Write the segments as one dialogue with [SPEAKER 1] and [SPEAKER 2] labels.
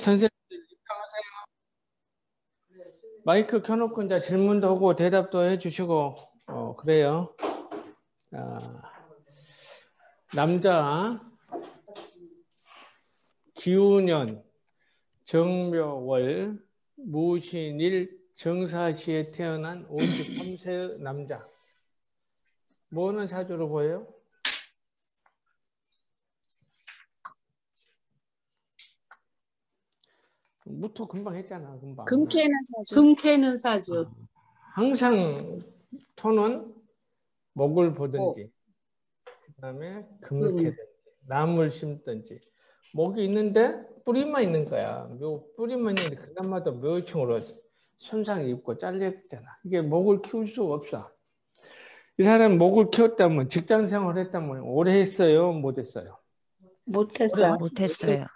[SPEAKER 1] 선생님 입장하세요. 마이크 켜놓고 이제 질문도 하고 대답도 해주시고 어, 그래요. 아, 남자 기우년 정묘월 무신일 정사시에 태어난 53세 남자 뭐는 사주로 보여요? 무토 금방 했잖아 금방
[SPEAKER 2] 금캐는 사주.
[SPEAKER 3] 금캐는 사주.
[SPEAKER 1] 항상 토는 목을 보든지 그다음에 금을
[SPEAKER 3] 음.
[SPEAKER 1] 캐든지 나무를 심든지 목이 있는데 뿌리만 있는 거야 묘 뿌리만 있는데 그나마도 묘충으로 손상이 입고 잘렸잖아 이게 목을 키울 수가 없어 이 사람 목을 키웠다면 직장 생활을 했다면 오래 했어요 못 했어요
[SPEAKER 2] 못 했어.
[SPEAKER 4] 못했어요.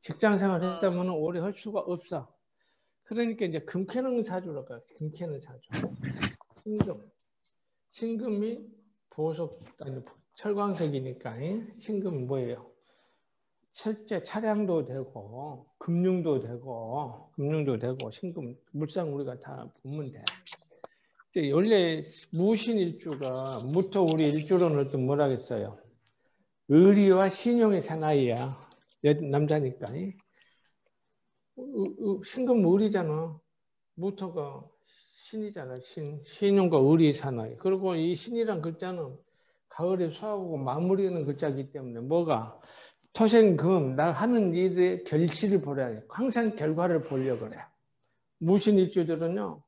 [SPEAKER 1] 직장 생활 했다면 오래 할 수가 없어. 그러니까 이제 금캐는 사주로 가. 금캐는 사주. 신금. 신금이 보석 아니 철광석이니까 이? 신금이 뭐예요? 철제 차량도 되고 금융도 되고 금융도 되고 신금 물상 우리가 다 보면 돼. 이제 원래 무신 일주가 무토 우리 일주로는 또 뭐라겠어요? 의리와 신용의 사나이야. 여- 남자니까. 신금 의리잖아. 무토가 신이잖아. 신. 신용과 의리 사나이. 그리고 이 신이란 글자는 가을에 수하고 마무리하는 글자이기 때문에 뭐가 토생금 나 하는 일의 결실을 보려 해. 항상 결과를 보려고 그래. 무신 일주들은요.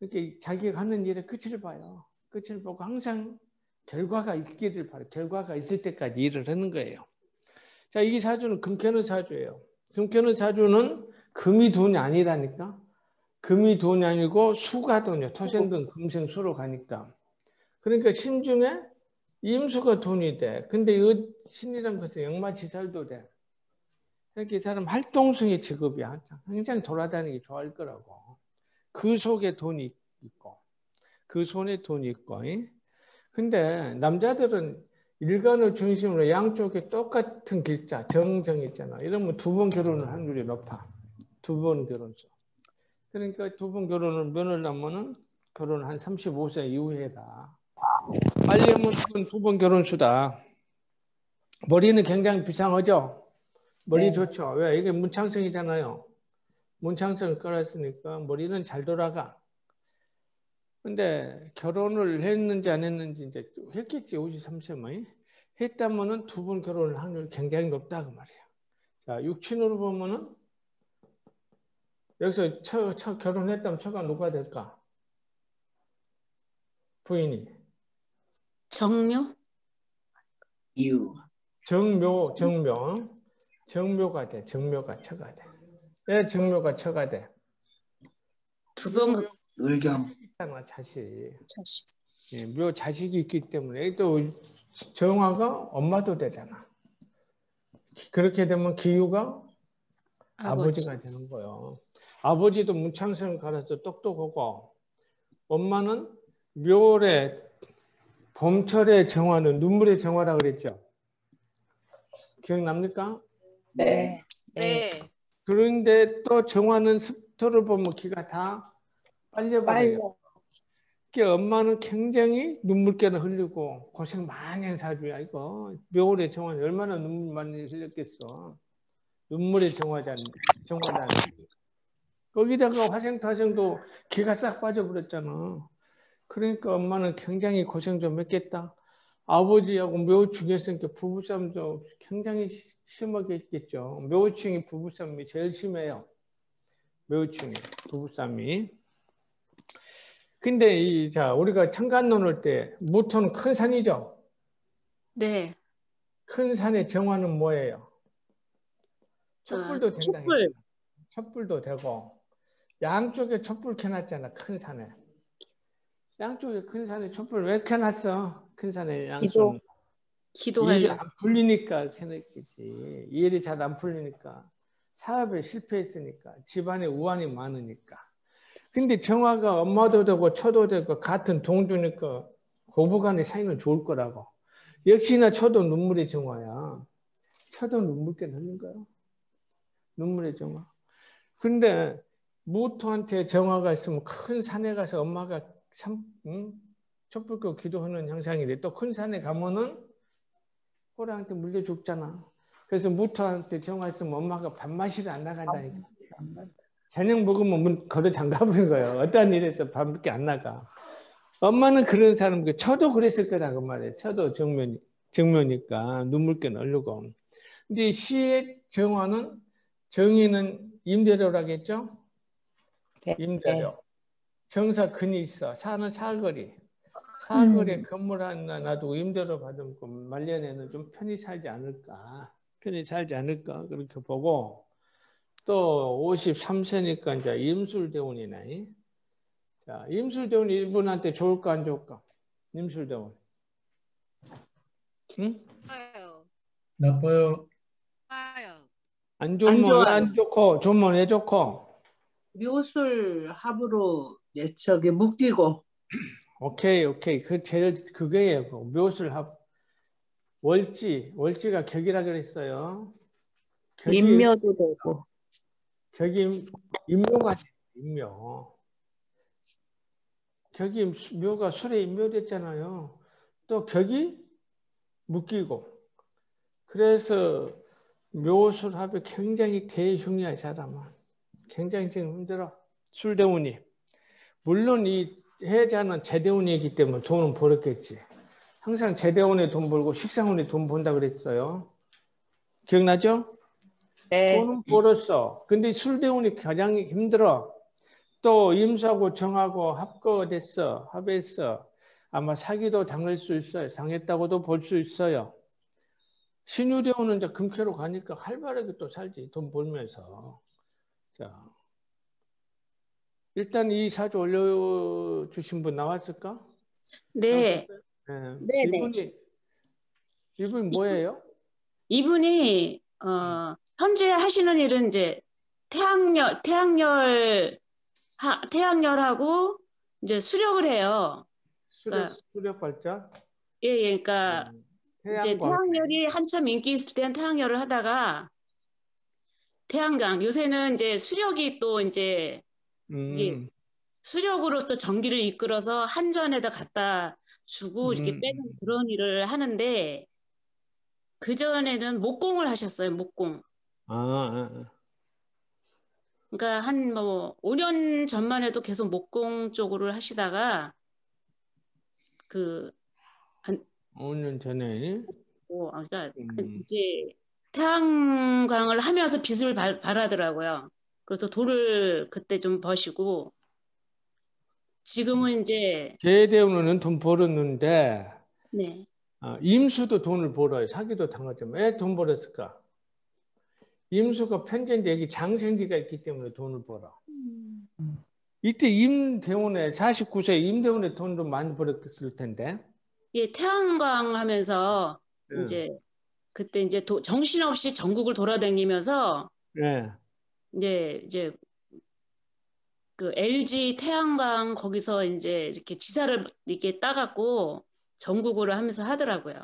[SPEAKER 1] 이렇게 자기가 하는 일의 끝을 봐요. 끝을 보고 항상 결과가 있기를 바래. 결과가 있을 때까지 일을 하는 거예요. 자, 이 사주는 금캐는 사주예요. 금캐는 사주는 금이 돈이 아니라니까. 금이 돈이 아니고 수가 돈이요. 토생금, 금생, 수로 가니까. 그러니까 심중에 임수가 돈이 돼. 근데 이 신이란 것은 역마지살도 돼. 그러니까 이 사람 활동성의 직업이야. 굉장히 돌아다니기 좋아할 거라고. 그 속에 돈이 있고, 그 손에 돈이 있고. 이? 근데 남자들은 일간을 중심으로 양쪽에 똑같은 길자, 정정 있잖아. 이러면 두 번 결혼할 확률이 높아. 두 번 결혼수. 그러니까 두 번 결혼을 면을 하면은 결혼 한 35세 이후에 해라. 빨리 하면 두 번 결혼수다. 머리는 굉장히 비상하죠? 머리
[SPEAKER 2] 네.
[SPEAKER 1] 좋죠? 왜? 이게 문창성이잖아요. 문창성을 끌었으니까 머리는 잘 돌아가. 근데 결혼을 했는지 안 했는지 이제 했겠지 53세만 했다면은 두 번 결혼할 확률이 굉장히 높다 그 말이야. 자 육친으로 보면은 여기서 처, 처 결혼했다면 처가 누가 될까? 부인이
[SPEAKER 2] 정묘?
[SPEAKER 3] 유.
[SPEAKER 1] 정묘 정묘 정묘가 돼 정묘가 처가 돼. 왜 정묘가 처가 돼?
[SPEAKER 2] 두번
[SPEAKER 3] 을 경.
[SPEAKER 1] 있잖아 자식.
[SPEAKER 2] 자식.
[SPEAKER 1] 예, 묘 자식이 있기 때문에 또 정화가 엄마도 되잖아. 기- 그렇게 되면 기후가
[SPEAKER 2] 아버지.
[SPEAKER 1] 아버지 가 되는 거예요. 아버지도 문창성 가라서 똑똑하고 엄마는 묘래 봄철의 정화는 눈물의 정화라 그랬죠. 기억납니까?
[SPEAKER 3] 네.
[SPEAKER 4] 네.
[SPEAKER 1] 그런데 또 정화는 습토를 보면 기가 다 빨려버려요. 엄마는 굉장히 눈물깨를 흘리고 고생 많이 한 사주야 이거. 묘월의 정화는 얼마나 눈물 많이 흘렸겠어. 눈물의 정화자 정화자 거기다가 화생타생도 기가 싹 빠져버렸잖아. 그러니까 엄마는 굉장히 고생 좀 했겠다. 아버지하고 묘충이 했으니까 부부싸움도 굉장히 시- 심하게 했겠죠. 묘충이 부부싸움이 제일 심해요. 묘충이 부부싸움이 근데 이 자 우리가 청간 논을 때 무토는 큰 산이죠.
[SPEAKER 2] 네.
[SPEAKER 1] 큰 산의 정화는 뭐예요? 촛불도
[SPEAKER 2] 아,
[SPEAKER 1] 된다.
[SPEAKER 2] 촛불.
[SPEAKER 1] 촛불도 되고 양쪽에 촛불 켜놨잖아. 큰 산에. 양쪽에 큰 산에 촛불 왜 켜놨어? 큰 산에 양손.
[SPEAKER 2] 기도.
[SPEAKER 1] 일이
[SPEAKER 2] 기도하려.
[SPEAKER 1] 안 풀리니까 켜놨겠지. 일이 잘 안 풀리니까. 사업에 실패했으니까. 집안에 우환이 많으니까. 근데 정화가 엄마도 되고 처도 되고 같은 동주니까 고부간의 사이는 좋을 거라고. 역시나 처도 눈물의 정화야. 처도 눈물께 흘린 거야. 눈물의 정화. 근데 무토한테 정화가 있으면 큰 산에 가서 엄마가 참 응? 촛불 끄고 기도하는 형상인데 또큰 산에 가면은 호랑한테 물려 죽잖아. 그래서 무토한테 정화 있으면 엄마가 밥맛이 안 나간다니까. 저녁 먹으면 문 걸어 잠가버린 거예요. 어떠한 일에서 밤밖에 안 나가. 엄마는 그런 사람, 저도 그랬을 거다 그 말이에요. 저도 정면 정면이니까 눈물겨 얼르고. 근데 시의 정화는 정의는 임대료라겠죠?
[SPEAKER 3] 네.
[SPEAKER 1] 임대료. 정사 근이 있어. 사는 사거리. 사거리에
[SPEAKER 3] 음.
[SPEAKER 1] 건물 하나 놔두고 임대료 받으면 그 말년에는 좀 편히 살지 않을까. 편히 살지 않을까. 그렇게 보고 또 53세니까 이제 임술대운이네. 자, 임술대운 이분한테 좋을까 안 좋을까? 임술대운. 응?
[SPEAKER 4] 좋아요.
[SPEAKER 5] 나빠요.
[SPEAKER 4] 좋아요.
[SPEAKER 3] 안안
[SPEAKER 1] 좋으면
[SPEAKER 3] 좋아요.
[SPEAKER 1] 왜안 좋고 좋으면 왜 좋고?
[SPEAKER 3] 묘술 합으로 예, 저기 묶이고
[SPEAKER 1] 오케이 오케이 그 제일 그거예요. 그 묘술 합 월지 월지가 격이라 그랬어요. 격이
[SPEAKER 3] 인묘도 되고
[SPEAKER 1] 인묘가 돼, 인묘. 격이 묘가 술에 인묘됐잖아요. 또 격이 묶이고 그래서 묘술 합이 굉장히 대흉이야 이 사람은. 굉장히 지금 힘들어. 술대운이. 물론 이 해자는 제대운이기 때문에 돈은 벌었겠지. 항상 제대운에 돈 벌고 식상운에 돈 번다 그랬어요. 기억나죠?
[SPEAKER 3] 네.
[SPEAKER 1] 돈은 벌었어. 근데 술 대운이 가장 힘들어. 또 임수하고 정하고 합거됐어. 합했어. 아마 사기도 당할 수 있어요. 당했다고도 볼 수 있어요. 신유대운은 이제 금캐로 가니까 활발하게 또 살지. 돈 벌면서. 자. 일단 이 사주 올려주신 분 나왔을까?
[SPEAKER 2] 네.
[SPEAKER 1] 네.
[SPEAKER 2] 네, 네.
[SPEAKER 1] 이분이, 이분이 뭐예요?
[SPEAKER 2] 이분이 어, 현재 하시는 일은 이제 태양열 태양열 하, 태양열하고 이제 수력을 해요.
[SPEAKER 1] 수력,
[SPEAKER 2] 그러니까-
[SPEAKER 1] 수력 발전?
[SPEAKER 2] 예, 예, 그러니까
[SPEAKER 1] 음,
[SPEAKER 2] 이제. 태양열이 한참 인기 있을 때는 태양열을 하다가 태양광 요새는 이제 수력이 또 이제
[SPEAKER 1] 음,
[SPEAKER 2] 수력으로 또 전기를 이끌어서 한전에다 갖다 주고 이렇게
[SPEAKER 1] 음.
[SPEAKER 2] 빼는 그런 일을 하는데 그 전에는 목공을 하셨어요. 목공.
[SPEAKER 1] 아, 아, 아.
[SPEAKER 2] 그러니까 한 뭐 5년 전만 해도 계속 목공 쪽으로 하시다가 그
[SPEAKER 1] 5년 전에.
[SPEAKER 2] 뭐, 아, 그러니까
[SPEAKER 1] 음.
[SPEAKER 2] 이제 태양광을 하면서 빚을 발, 발하더라고요. 그래서 돈을 그때 좀 버시고 지금은 이제
[SPEAKER 1] 제대운은 돈 벌었는데
[SPEAKER 2] 네.
[SPEAKER 1] 아, 임수도 돈을 벌어요. 사기도 당하지만 왜 돈 벌었을까? 임수가 편제인데 여기 장생지가 있기 때문에 돈을 벌어. 이때 임대운에 49세 임대운에 돈도 많이 벌었을 텐데.
[SPEAKER 2] 예, 태양광 하면서
[SPEAKER 1] 네.
[SPEAKER 2] 이제 그때 이제 도- 정신없이 전국을 돌아다니면서
[SPEAKER 1] 네.
[SPEAKER 2] 이제 이제 그 LG 태양광 거기서 이제 이렇게 지사를 이렇게 따갖고 전국으로 하면서 하더라고요.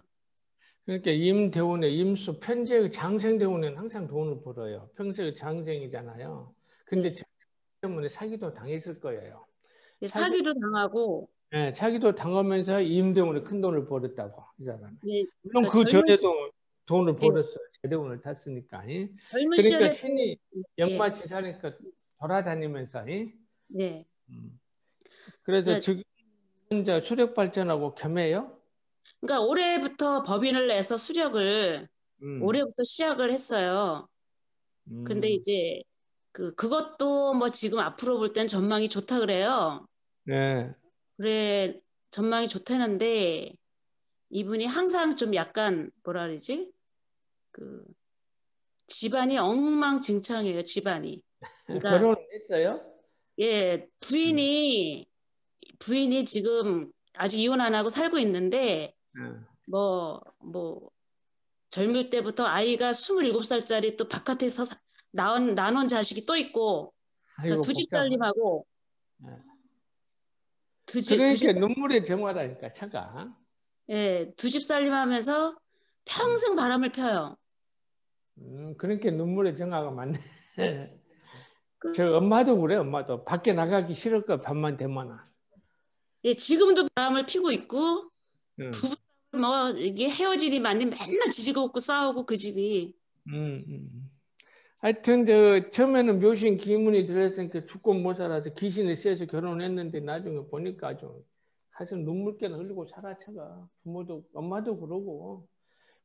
[SPEAKER 1] 그러니까 임대운에 임수 편제 장생대운에는 항상 돈을 벌어요. 평소에 장생이잖아요. 근데
[SPEAKER 2] 네.
[SPEAKER 1] 때문에 사기도 당했을 거예요.
[SPEAKER 2] 사기도 당하고
[SPEAKER 1] 네, 사기도 당하면서 임대운에 큰 돈을 벌었다고 이 사람이.
[SPEAKER 2] 예,
[SPEAKER 1] 물론
[SPEAKER 2] 그러니까
[SPEAKER 1] 그 전에도 돈을
[SPEAKER 2] 네.
[SPEAKER 1] 벌었어요. 제대운을 탔으니까. 이.
[SPEAKER 2] 젊은
[SPEAKER 1] 그러니까 신이 연마지사니까 돌아다니면서. 이.
[SPEAKER 2] 네.
[SPEAKER 1] 음. 그래서
[SPEAKER 2] 네.
[SPEAKER 1] 지금 이제 수력 발전하고 겸해요.
[SPEAKER 2] 그러니까 올해부터 법인을 내서 수력을
[SPEAKER 1] 음.
[SPEAKER 2] 올해부터 시작을 했어요.
[SPEAKER 1] 음.
[SPEAKER 2] 근데 이제 그 그것도 뭐 지금 앞으로 볼 땐 전망이 좋다 그래요.
[SPEAKER 1] 네.
[SPEAKER 2] 그래 전망이 좋다는데 이분이 항상 좀 약간 뭐라 그러지? 그 집안이 엉망진창이에요, 집안이. 그러니까
[SPEAKER 1] 결혼했어요?
[SPEAKER 2] 예, 부인이 부인이 지금 아직 이혼 안 하고 살고 있는데
[SPEAKER 1] 네.
[SPEAKER 2] 뭐뭐 젊을 때부터 아이가 27살짜리 또 바깥에서 사- 낳은 낳은 자식이 또 있고
[SPEAKER 1] 아이고,
[SPEAKER 2] 두집
[SPEAKER 1] 복잡하네.
[SPEAKER 2] 살림하고
[SPEAKER 1] 네.
[SPEAKER 2] 두 집, 두
[SPEAKER 1] 그러니까
[SPEAKER 2] 집,
[SPEAKER 1] 눈물의 정화라니까 차가.
[SPEAKER 2] 예, 두 집 살림하면서 평생 바람을 펴요.
[SPEAKER 1] 음, 그러니까 눈물의 정화가 많네. 저 엄마도 그래 엄마도 밖에 나가기 싫을 거 밤만 되면
[SPEAKER 2] 예, 지금도 바람을 피고 있고
[SPEAKER 1] 응.
[SPEAKER 2] 뭐 이게 헤어지니 많이 맨날 지지고 없고 싸우고 그 집이
[SPEAKER 1] 음, 음. 하여튼 저 처음에는 묘신 기문이 들었으니까 죽고 못 살아서 귀신이 쎄서 결혼했는데 나중에 보니까 아주 가슴 눈물깨나 흘리고 살아 차가 부모도 엄마도 그러고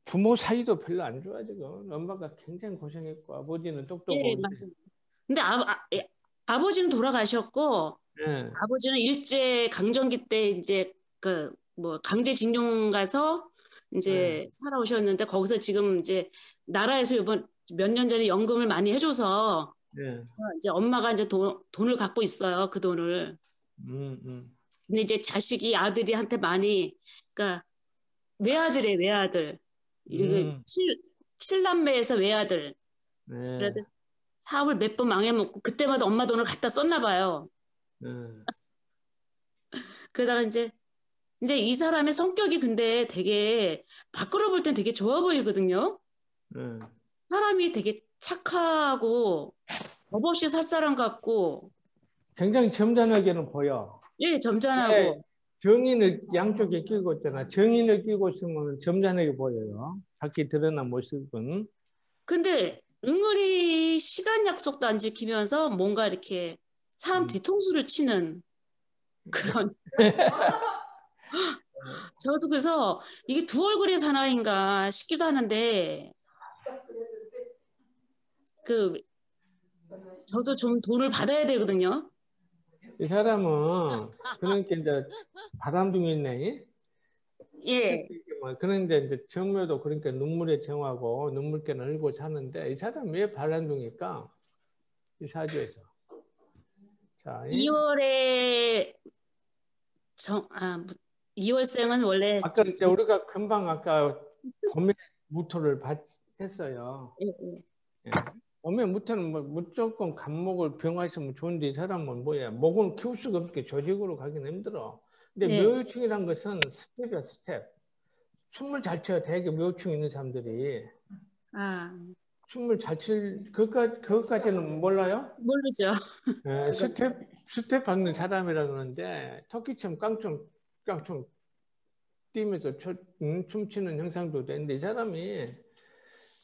[SPEAKER 1] 부모 사이도 별로 안 좋아 지금 엄마가 굉장히 고생했고 아버지는 똑똑하고
[SPEAKER 2] 예, 맞아요. 근데 아, 아, 예, 아버지는 돌아가셨고
[SPEAKER 1] 예.
[SPEAKER 2] 아버지는 일제 강점기 때 이제 그 뭐 강제징용 가서 이제 살아오셨는데 거기서 지금 이제 나라에서 이번 몇 년 전에 연금을 많이 해줘서
[SPEAKER 1] 예.
[SPEAKER 2] 이제 엄마가 이제 돈, 돈을 갖고 있어요 그 돈을
[SPEAKER 1] 음, 음.
[SPEAKER 2] 근데 이제 자식이 아들이한테 많이 그러니까 외아들이에요 외아들
[SPEAKER 1] 음.
[SPEAKER 2] 칠, 칠남매에서 외아들
[SPEAKER 1] 네.
[SPEAKER 2] 사업을 몇 번 망해먹고 그때마다 엄마 돈을 갖다 썼나 봐요
[SPEAKER 1] 네.
[SPEAKER 2] 그러다가 이제 이제 이 사람의 성격이 근데 되게 밖으로 볼 땐 되게 좋아 보이거든요.
[SPEAKER 1] 네.
[SPEAKER 2] 사람이 되게 착하고 겁 없이 살 사람 같고
[SPEAKER 1] 굉장히 점잖하게는 보여.
[SPEAKER 2] 예 점잖하고
[SPEAKER 1] 네. 정인을 양쪽에 끼고 있잖아. 정인을 끼고 있으면 점잖하게 보여요. 밖에 드러난 모습은.
[SPEAKER 2] 근데 은근히 시간 약속도 안 지키면서 뭔가 이렇게 사람
[SPEAKER 1] 음.
[SPEAKER 2] 뒤통수를 치는 그런 저도 그래서 이게 두 얼굴의 사나이인가 싶기도 하는데 그 저도 좀 돈을 받아야 되거든요.
[SPEAKER 1] 이 사람은 그러니까 이제 바람둥이 있네.
[SPEAKER 2] 예.
[SPEAKER 1] 뭐 그런데 이제 정묘도 그러니까 눈물에 정하고 눈물깨는 흘고 사는데 이 사람 왜 바람둥이일까? 이 사주에서. 자, 이-
[SPEAKER 2] 2월에 정, 아, 2월생은 원래
[SPEAKER 1] 아까 이제 우리가 금방 아까 봄에 무토를 받, 했어요.
[SPEAKER 2] 예, 예.
[SPEAKER 1] 예. 무토는 뭐 무조건 갑목을 병화했으면 좋은데 이 사람은 뭐야? 목은 키울 수가 없게 조직으로 가기는 힘들어. 근데
[SPEAKER 2] 네.
[SPEAKER 1] 묘유충이란 것은 스텝이야 스텝. 춤을 잘 춰요. 되게 묘유충 있는 사람들이.
[SPEAKER 2] 아,
[SPEAKER 1] 춤을 잘 칠, 그것까지, 그것까지는 몰라요?
[SPEAKER 2] 모르죠.
[SPEAKER 1] 예, 스텝, 스텝 밟는 사람이라 그러는데, 토끼처럼 깡총, 깡총 뛰면서 춰, 음, 춤추는 형상도 되는데, 이 사람이,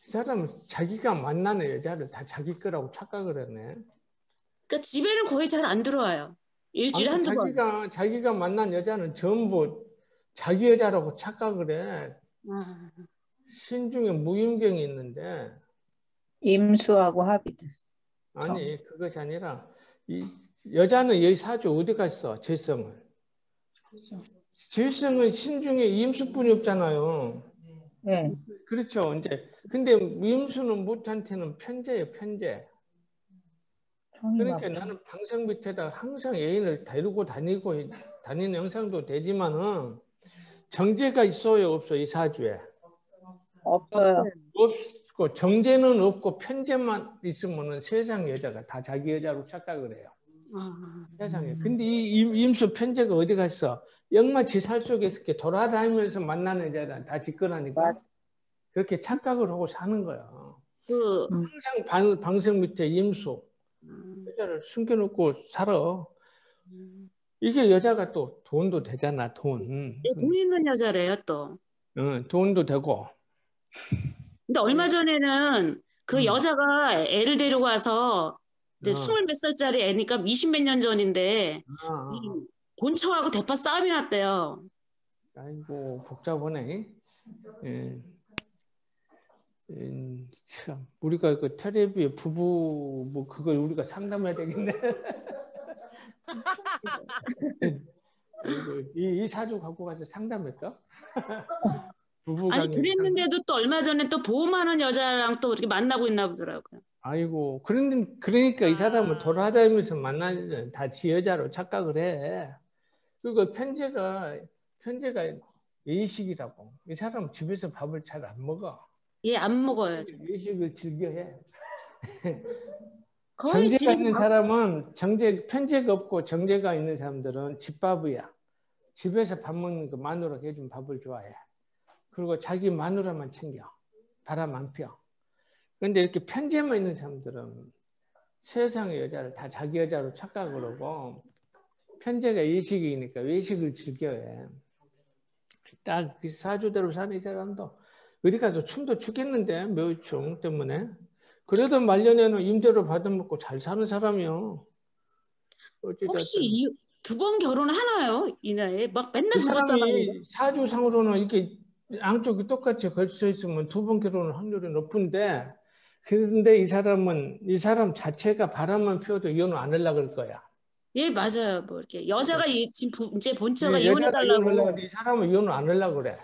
[SPEAKER 1] 이 사람은 자기가 만나는 여자를 다 자기 거라고 착각을 했네.
[SPEAKER 2] 그러니까 집에는 거의 잘 안 들어와요. 일주일에
[SPEAKER 1] 아니,
[SPEAKER 2] 한두 번.
[SPEAKER 1] 자기가, 자기가 만난 여자는 전부 자기 여자라고 착각을 해.
[SPEAKER 2] 아,
[SPEAKER 1] 신중에 무임경이 있는데,
[SPEAKER 3] 임수하고 합의됐어.
[SPEAKER 1] 아니 그것이 아니라 이 여자는 여기 사주 어디 갔어? 재성을. 재성은 신중에 임수뿐이 없잖아요.
[SPEAKER 3] 네.
[SPEAKER 1] 그렇죠 이제. 근데 임수는 무한테는 편제예요 편제. 그러니까
[SPEAKER 3] 막
[SPEAKER 1] 나는 방송 밑에다 항상 애인을 데리고 다니고 다니는 형상도 되지만은 정제가 있어요 없어 이 사주에?
[SPEAKER 3] 없어요.
[SPEAKER 1] 없 고 정제는 없고 편제만 있으면은 세상 여자가 다 자기 여자로 착각을 해요
[SPEAKER 2] 아,
[SPEAKER 1] 세상에. 근데 이 임- 임수 편제가 어디 갔어? 영마치 살 속에서 이렇게 돌아다니면서 만나는 여자는 다 짓거라니까.
[SPEAKER 3] 맞-
[SPEAKER 1] 그렇게 착각을 하고 사는 거야.
[SPEAKER 2] 그
[SPEAKER 1] 항상 방, 방석 밑에 임수
[SPEAKER 2] 음,
[SPEAKER 1] 여자를 숨겨놓고 살아.
[SPEAKER 2] 음.
[SPEAKER 1] 이게 여자가 또 돈도 되잖아, 돈.
[SPEAKER 2] 예, 돈 있는 여자래요 또.
[SPEAKER 1] 응, 돈도 되고.
[SPEAKER 2] 근데 얼마 전에는 그
[SPEAKER 1] 음.
[SPEAKER 2] 여자가 애를 데리고 와서 이제
[SPEAKER 1] 어.
[SPEAKER 2] 스물 몇 살짜리 애니까 20몇년 전인데
[SPEAKER 1] 아, 아,
[SPEAKER 2] 이 본처하고 대파 싸움이 났대요.
[SPEAKER 1] 아이고 복잡하네. 예. 음, 참 우리가 그 텔레비에 부부 뭐 그걸 우리가 상담해야 되겠네. 아이고, 이, 이 사주 갖고 가서 상담할까? 부부
[SPEAKER 2] 아니 그랬는데도 또 얼마 전에 또 보험하는 여자랑 또 이렇게 만나고 있나 보더라고요.
[SPEAKER 1] 아이고 그런 그러니까 이 사람을 돌아다니면서 만나는 다 지 여자로 착각을 해. 그리고 편제가 편제가 예식이라고. 이 사람 집에서 밥을 잘 안 먹어.
[SPEAKER 2] 예, 안 먹어요.
[SPEAKER 1] 예식을 즐겨해. 정제가 있는
[SPEAKER 2] 밥-
[SPEAKER 1] 사람은 정제 편제가 없고 정제가 있는 사람들은 집밥이야. 집에서 밥 먹는 거 마누라가 해준 밥을 좋아해. 그리고 자기 마누라만 챙겨. 바람 안 펴. 근데 이렇게 편제만 있는 사람들은 세상의 여자를 다 자기 여자로 착각을 하고 편제가 예식이니까 외식을 즐겨해. 딱그 사주대로 사는 이 사람도 어디 가서 춤도 추겠는데 묘충 때문에 그래도 말년에는 임대료 받아먹고 잘 사는 사람이요.
[SPEAKER 2] 혹시 두 번 결혼 하나요? 이 나이에 막 맨날
[SPEAKER 1] 그
[SPEAKER 2] 두번 싸가는데.
[SPEAKER 1] 사람이 사주상으로는 이렇게 양쪽이 똑같이 걸쳐 있으면 두 번 결혼할 확률이 높은데 그런데 이 사람은 이 사람 자체가 바람만 피워도 이혼을 안 하려고 할 거야.
[SPEAKER 2] 예 맞아요. 뭐 이렇게 여자가 이, 지금 부- 이제 본처가
[SPEAKER 1] 이 여자가
[SPEAKER 2] 이혼해 달라고
[SPEAKER 1] 이혼하려고 하는데 이 사람은 이혼을 안 하려고 그래.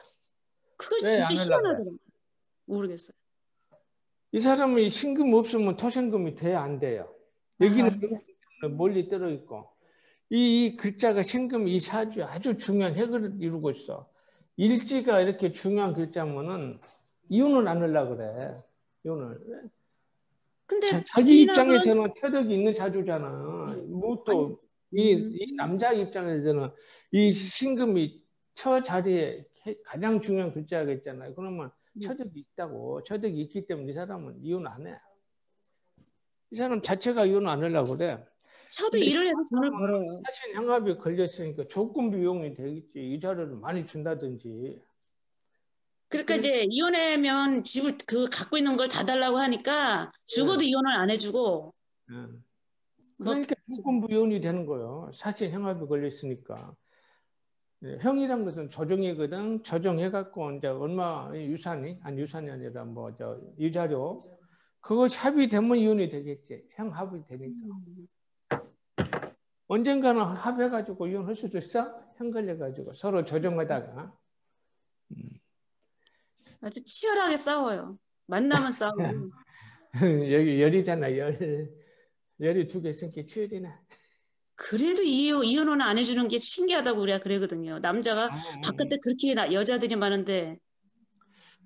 [SPEAKER 2] 그거
[SPEAKER 1] 왜안
[SPEAKER 2] 진짜
[SPEAKER 1] 하려고
[SPEAKER 2] 희한하더라고요. 모르겠어요.
[SPEAKER 1] 이 사람이 신금 없으면 토신금이 돼야 안 돼요. 여기는 멀리 떨어 있고 이, 이 글자가 신금 이 사주에 아주 중요한 핵을 이루고 있어. 일지가 이렇게 중요한 글자면은 이혼을 안 하려고 그래. 이혼을.
[SPEAKER 2] 근데
[SPEAKER 1] 자- 자기 입장에서는 태덕이 있는 사주잖아. 뭐또이
[SPEAKER 2] 음.
[SPEAKER 1] 이 남자 입장에서는 이 신금이 처 자리에 해- 가장 중요한 글자가 있잖아요. 그러면
[SPEAKER 2] 음.
[SPEAKER 1] 처덕이 있다고. 처덕이 있기 때문에 이 사람은 이혼 안 해. 이 사람 자체가 이혼 안 하려고 그래.
[SPEAKER 2] 저도 일을 해서 돈을 벌어요.
[SPEAKER 1] 사실 향합이 걸렸으니까 조건 비용이 되겠지. 이자료를 많이 준다든지.
[SPEAKER 2] 그러니까 이제 이혼하면 집을 그 갖고 있는 걸 다 달라고 하니까 죽어도 이혼을 안 해주고
[SPEAKER 1] 응.
[SPEAKER 2] 뭐-
[SPEAKER 1] 그러니까 조건부 이혼이 되는 거예요. 사실 형합이 걸려 있으니까. 예, 형이란 것은 조정이거든. 조정해갖고 이제 얼마 유산이 아니 유산이 아니라 뭐저 이자료 그거 합의되면 이혼이 되겠지. 형 합의 되니까. 언젠가는 합해가지고 이혼할 수도 있어. 형 걸려가지고 서로 조정하다가.
[SPEAKER 2] 아주 치열하게 싸워요. 만나면 싸우고
[SPEAKER 1] 여기 열이잖아 열. 열이 두 개 있으니까 치열이네.
[SPEAKER 2] 그래도 이혼, 이혼은 안 해주는 게 신기하다고 우리가 그러거든요. 남자가
[SPEAKER 1] 음.
[SPEAKER 2] 바깥에 그렇게 나- 여자들이 많은데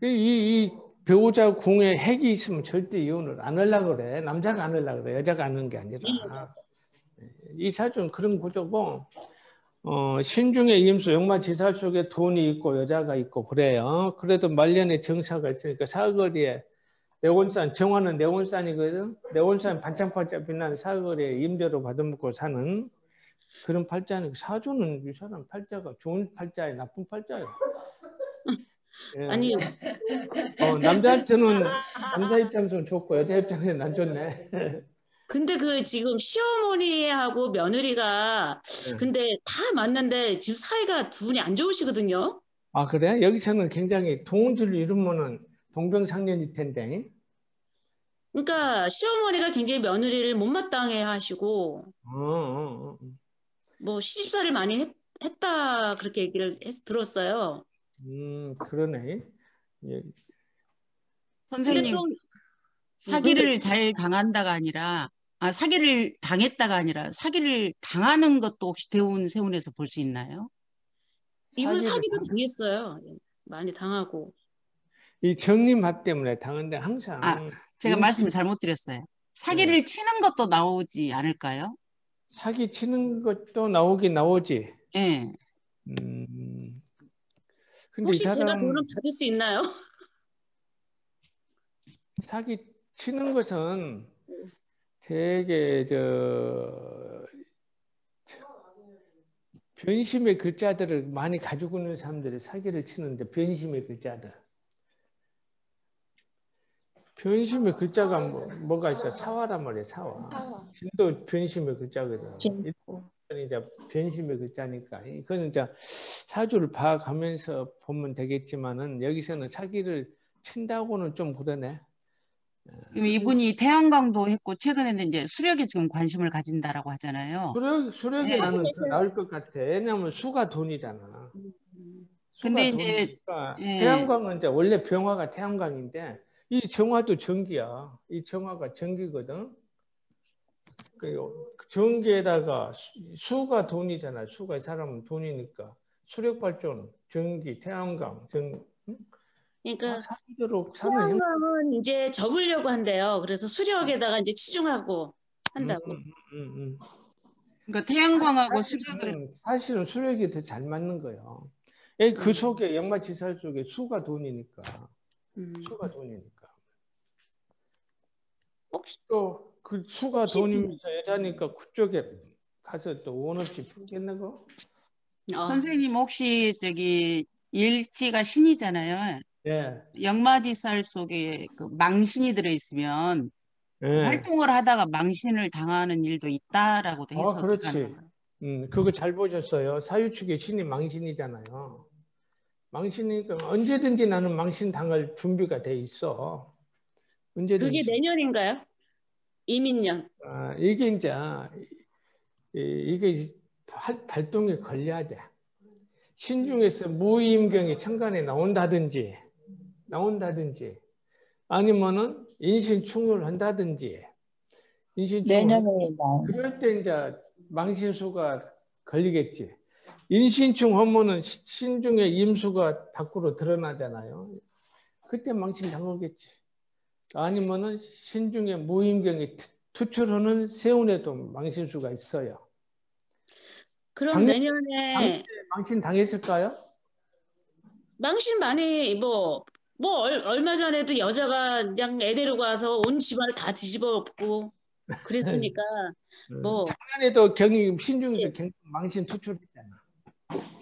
[SPEAKER 1] 이, 이, 이 배우자 궁에 핵이 있으면 절대 이혼을 안 하려고 그래. 남자가 안 하려고 그래. 여자가 안 하는 게 아니라. 이 사주는 그런 구조고, 어, 신중의 임수, 역마 지살 속에 돈이 있고 여자가 있고 그래요. 그래도 말년에 정사가 있으니까 사거리에 내원산, 정화는 내원산이거든. 내원산 반짝반짝 빛나는 사거리에 임대로 받아먹고 사는 그런 팔자는 사주는 이 사람 팔자가 좋은 팔자야, 나쁜 팔자야. 예.
[SPEAKER 2] 아니
[SPEAKER 1] 어, 남자한테는 남자 입장에서는 좋고 여자 입장에서는 안 좋네.
[SPEAKER 2] 근데 그 지금 시어머니하고 며느리가
[SPEAKER 1] 네.
[SPEAKER 2] 근데 다 맞는데 지금 사이가 두 분이 안 좋으시거든요.
[SPEAKER 1] 아 그래? 여기서는 굉장히 동지를 이루면은 동병상련일 텐데.
[SPEAKER 2] 그러니까 시어머니가 굉장히 며느리를 못마땅해 하시고
[SPEAKER 1] 어, 어, 어.
[SPEAKER 2] 뭐 시집살이를 많이 했, 다 그렇게 얘기를 했- 들었어요.
[SPEAKER 5] 음, 그러네. 예.
[SPEAKER 6] 선생님,
[SPEAKER 2] 또
[SPEAKER 6] 사기를 잘 당한다가 아니라, 아, 사기를 당했다가 아니라, 사기를 당하는 것도 혹시 대운 세운에서 볼 수 있나요?
[SPEAKER 2] 이분 사기도
[SPEAKER 1] 당-
[SPEAKER 2] 당했어요. 많이 당하고.
[SPEAKER 1] 이 정림합 때문에 당한데 항상
[SPEAKER 6] 아, 제가
[SPEAKER 1] 음.
[SPEAKER 6] 말씀을 잘못 드렸어요. 사기를 치는 것도 나오지 않을까요?
[SPEAKER 1] 사기 치는 것도 나오긴 나오지.
[SPEAKER 6] 예.
[SPEAKER 1] 음.
[SPEAKER 2] 혹시 제가
[SPEAKER 1] 사람
[SPEAKER 2] 돈을 받을 수 있나요?
[SPEAKER 1] 사기 치는 것은 되게 저 변심의 글자들을 많이 가지고 있는 사람들이 사기를 치는데 변심의 글자들. 변심의 글자가 뭐, 뭐가 있어? 사화란 말이야, 사화. 진도 변심의 글자거든. 이제 변심의 글자니까. 이거는 이제 사주를 봐가면서 보면 되겠지만은 여기서는 사기를 친다고는 좀 그러네.
[SPEAKER 6] 그럼 이분이 태양광도 했고, 최근에는 이제 수력에 지금 관심을 가진다라고 하잖아요.
[SPEAKER 1] 수력, 수력이
[SPEAKER 6] 네.
[SPEAKER 1] 나는 더 나을 것 같아. 왜냐면 수가 돈이잖아. 수가
[SPEAKER 6] 근데 이제,
[SPEAKER 1] 돈이니까
[SPEAKER 6] 예.
[SPEAKER 1] 태양광은 이제 원래 병화가 태양광인데 이 정화도 전기야. 이 정화가 전기거든. 그 전기에다가 수- 수가 돈이잖아. 수가 이 사람은 돈이니까 수력 발전, 전기, 태양광, 전
[SPEAKER 2] 그러니까
[SPEAKER 1] 형.
[SPEAKER 2] 태양광은 이제 적으려고 한대요. 그래서 수력에다가 이제 치중하고 한다고.
[SPEAKER 1] 음, 음, 음.
[SPEAKER 6] 그러니까 태양광하고 수력을,
[SPEAKER 1] 사실은 수력이 더 잘 맞는 거예요. 예, 그
[SPEAKER 2] 음.
[SPEAKER 1] 속에 연마지살 속에 수가 돈이니까
[SPEAKER 2] 음.
[SPEAKER 1] 수가 돈이니까.
[SPEAKER 2] 혹시
[SPEAKER 1] 또 그 수가 돈이면서 여자니까 그쪽에 가서 또 원 없이 풀겠네 거.
[SPEAKER 2] 어.
[SPEAKER 6] 선생님 혹시 저기 일지가 신이잖아요.
[SPEAKER 1] 예.
[SPEAKER 6] 영마지살 속에 그 망신이 들어있으면
[SPEAKER 1] 예.
[SPEAKER 6] 활동을 하다가 망신을 당하는 일도 있다라고도 해서
[SPEAKER 1] 아, 그렇지.
[SPEAKER 6] 어떡하는 거예요?
[SPEAKER 1] 음, 그거 잘 보셨어요. 사유축의 신이 망신이잖아요. 망신이니까 언제든지 나는 망신 당할 준비가 돼 있어. 언제든지.
[SPEAKER 2] 그게 내년인가요? 이민년.
[SPEAKER 1] 아, 이게 이제 이- 이게 활- 발동이 걸려야 돼. 신중에서 무임경이 천간에 나온다든지 나온다든지 아니면은 인신충을 한다든지
[SPEAKER 3] 나온.
[SPEAKER 1] 그럴 때 이제 망신수가 걸리겠지. 인신충 하면은 시- 신중의 임수가 밖으로 드러나잖아요. 그때 망신 당하겠지. 아니면은 신중의 무임경이 투- 투출하는 세운에도 망신수가 있어요.
[SPEAKER 2] 그럼
[SPEAKER 1] 작년-
[SPEAKER 2] 내년에
[SPEAKER 1] 망신 당했을까요?
[SPEAKER 2] 망신 많이 뭐, 뭐 얼, 얼마 전에도 여자가 그냥 애 데리고 와서 온 집안을 다 뒤집어 엎고 그랬으니까 뭐
[SPEAKER 1] 작년에도 경이 신중에서 경- 망신 투출했잖아.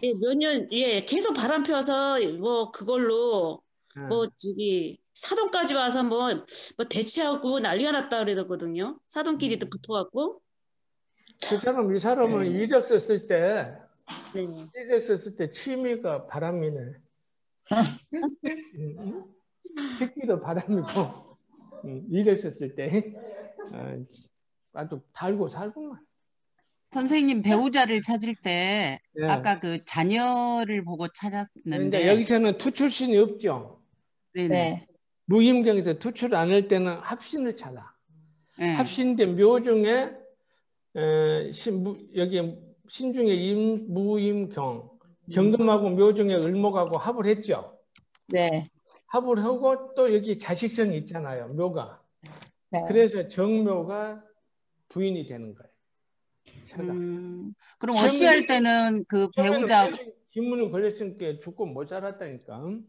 [SPEAKER 2] 예, 몇 년, 예, 계속 바람 펴서 뭐 그걸로 뭐 저기 사돈까지 와서 뭐, 뭐 대치하고 난리가 났다 그러거든요. 사돈끼리도 붙어갖고.
[SPEAKER 1] 그 사람 이 사람은 이력 썼을 때
[SPEAKER 2] 네.
[SPEAKER 1] 이력 썼을 때 취미가 바람이네. 응? 특기도 바람이고 응, 이력 썼을 때 아, 아주 달고 살구만.
[SPEAKER 6] 선생님 배우자를 찾을 때
[SPEAKER 1] 예.
[SPEAKER 6] 아까 그 자녀를 보고 찾았는데
[SPEAKER 1] 여기서는 투출신이 없죠.
[SPEAKER 6] 네네.
[SPEAKER 3] 네.
[SPEAKER 1] 무임경에서 투출 안 할 때는 합신을 찾아.
[SPEAKER 6] 예.
[SPEAKER 1] 합신대 묘 중에 에, 신, 무, 여기 신중에 임, 무임경 경금하고 묘 중에 을목하고 합을 했죠.
[SPEAKER 3] 네.
[SPEAKER 1] 합을 하고 또 여기 자식성이 있잖아요. 묘가.
[SPEAKER 3] 네.
[SPEAKER 1] 그래서 정묘가 부인이 되는 거예요.
[SPEAKER 6] 음, 그럼 어찌할 때는 그 배우자
[SPEAKER 1] 기문을 걸렸으니까 죽고 못 살았다니까.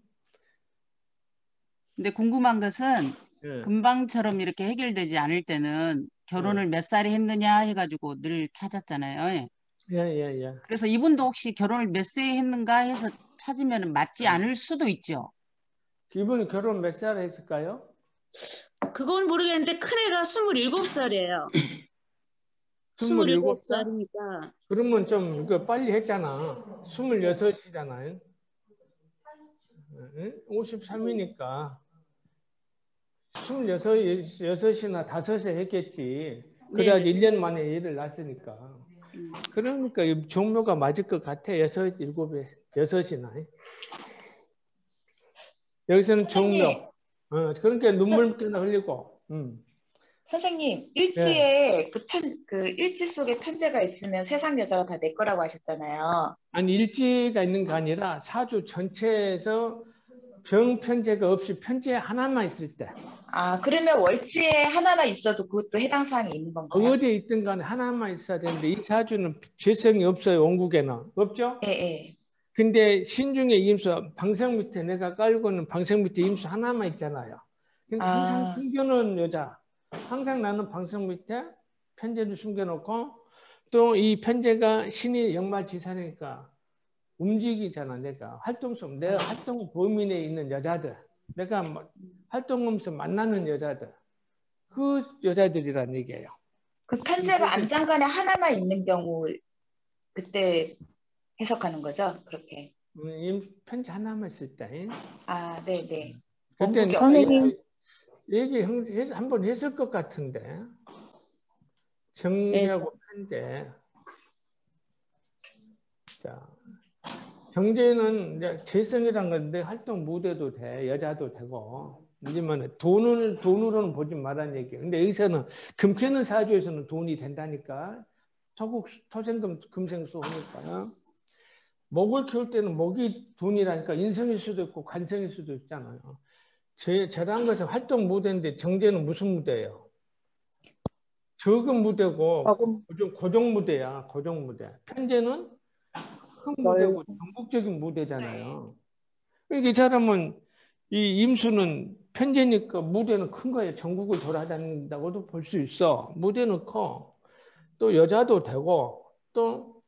[SPEAKER 6] 근데 궁금한 것은
[SPEAKER 1] 예.
[SPEAKER 6] 금방처럼 이렇게 해결되지 않을 때는 결혼을 몇 살에 했느냐 해가지고 늘 찾았잖아요.
[SPEAKER 1] 예, 예, 예.
[SPEAKER 6] 그래서 이분도 혹시 결혼을 몇 세에 했는가 해서 찾으면 맞지 않을 수도 있죠.
[SPEAKER 1] 이분이 결혼 몇살 했을까요?
[SPEAKER 2] 그건 모르겠는데 큰 애가 27살이에요.
[SPEAKER 1] 27 살?
[SPEAKER 2] 27살이니까.
[SPEAKER 1] 그러면 좀 이거 빨리 했잖아. 26이잖아요. 53이니까 26이나 5에 했겠지. 그래야지
[SPEAKER 2] 네네.
[SPEAKER 1] 1년 만에 일을 낳았으니까. 그러니까 이 종묘가 맞을 것 같아. 6, 7에 6이나. 여기서는 종묘.
[SPEAKER 7] 선생님.
[SPEAKER 1] 어, 그러니까 눈물께나 흘리고. 음.
[SPEAKER 7] 선생님, 일지에 그, 편, 그 일지 속에 편제가 있으면 세상 여자가 다 내 거라고 하셨잖아요.
[SPEAKER 1] 아니 일지가 있는 게 아니라 사주 전체에서 병 편제가 없이 편제 하나만 있을 때
[SPEAKER 7] 아, 그러면 월지에 하나만 있어도 그것도 해당 사항이 있는 건가요?
[SPEAKER 1] 어디에 있든 간에 하나만 있어야 되는데 이 사주는 죄성이 없어요 원국에는 없죠?
[SPEAKER 7] 예, 예.
[SPEAKER 1] 근데 신중의 임수 방생 밑에 내가 깔고는 방생 밑에 임수 하나만 있잖아요. 그러니까
[SPEAKER 7] 아.
[SPEAKER 1] 항상 숨겨놓은 여자 항상 나는 방생 밑에 편제를 숨겨놓고 또 이 편제가 신이 영마지사니까 움직이잖아 내가 활동성 내 활동 범위 내에 있는 여자들 내가 뭐 활동하면서 만나는 여자들 그 여자들이란 얘기예요.
[SPEAKER 7] 그 편제가 안장간에 하나만 있는 경우 그때 해석하는 거죠? 그렇게.
[SPEAKER 1] 음, 임- 편지 하나만 쓸 때.
[SPEAKER 7] 아, 네, 네.
[SPEAKER 1] 그때
[SPEAKER 3] 선생님.
[SPEAKER 1] 얘기 한번 했을 것 같은데 정리하고 편제. 자 경제는 이제 재성이란 건데 활동 무대도 돼 여자도 되고 하지만 돈을 돈으로는 보지 말라는 얘기예요. 근데 여기서는 금캐는 사주에서는 돈이 된다니까 토국 토생금 금생수 하니까 목을 키울 때는 목이 돈이라니까 인성일 수도 있고 관성일 수도 있잖아요. 제, 저랑 것은 활동 무대인데 정제는 무슨 무대예요? 적은 무대고
[SPEAKER 3] 조금
[SPEAKER 1] 고정, 고정 무대야. 고정 무대. 편제는 큰 무대고 전국적인 무대잖아요. 그러니까 이 사람은 이 임수는 편제니까 무대는 큰 거예요. 전국을 돌아다닌다고도 볼 수 있어. 무대는 커. 또 여자도 되고 또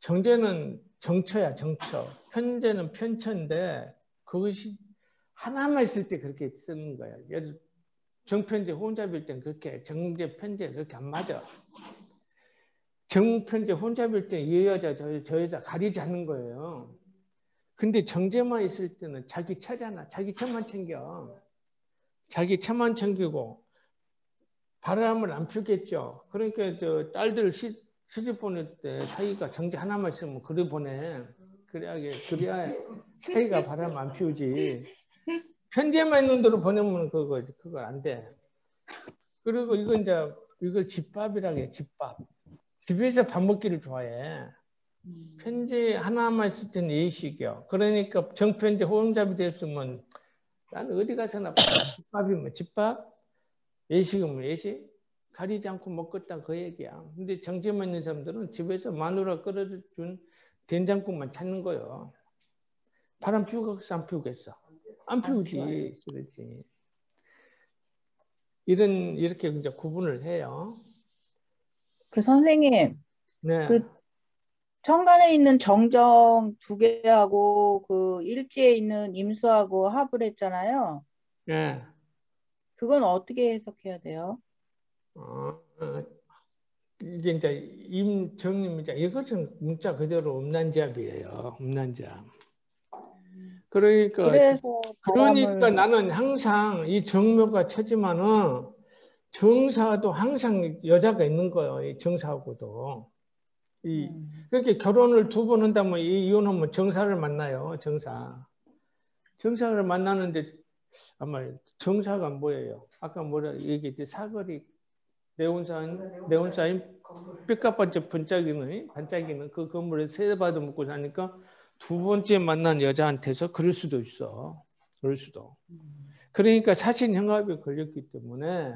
[SPEAKER 1] 정제는 정처야 정처. 편제는 편처인데 그것이 하나만 있을 때 그렇게 쓰는 거야. 예를 정편제 혼잡일 땐 그렇게 정제 편제 그렇게 안 맞아. 정편제 혼잡일 때이 여자 저, 저 여자 가리지 않는 거예요. 근데 정제만 있을 때는 자기 처잖아. 자기 처만 챙겨. 자기 처만 챙기고 바람을 안 피우겠죠. 그러니까 저 딸들 시, 시집 보낼 때 사이가 정제 하나만 있으면 그래 보내. 그래야 그래야 사이가 바람 안 피우지. 편제만 있는 대로 보내면 그거 그거 안 돼. 그리고 이거 이제 이걸 집밥이라고 해. 집밥. 집에서 밥 먹기를 좋아해. 편지 하나만 있을 때는 예식이요. 그러니까 정편지 호응잡이 됐으면 나는 어디 가서나 집밥이면 집밥, 예식이면 예식, 가리지 않고 먹겠다 그 얘기야. 근데 정제만 있는 사람들은 집에서 마누라 끓여준 된장국만 찾는 거요. 바람 피우겠어 안 피우겠어? 안 피우지. 그렇지. 이런 이렇게 이제 구분을 해요.
[SPEAKER 3] 그 선생님,
[SPEAKER 1] 네.
[SPEAKER 3] 그 천간에 있는 정정 두 개하고 그 일지에 있는 임수하고 합을 했잖아요.
[SPEAKER 1] 네.
[SPEAKER 3] 그건 어떻게 해석해야 돼요?
[SPEAKER 1] 어, 어, 이게 이제 임정님 문자 이것은 문자 그대로 음란잡이에요. 음란잡. 그러니까 그러니까
[SPEAKER 3] 바람을
[SPEAKER 1] 나는 항상 이 정묘가 처지만은 정사도 항상 여자가 있는 거예요. 이 정사하고도. 이
[SPEAKER 3] 음,
[SPEAKER 1] 그렇게 결혼을 두 번 한다면 이 이혼하면 정사를 만나요. 정사. 정사를 만나는데 아마 정사가 뭐예요? 아까 뭐라 얘기했지? 사거리 네온산 네온사인 삐까번쩍 번쩍이는 반짝이는 그 건물에 세대받아 먹고 사니까 두 번째 만난 여자한테서 그럴 수도 있어. 그럴 수도. 그러니까 사신 형합이 걸렸기 때문에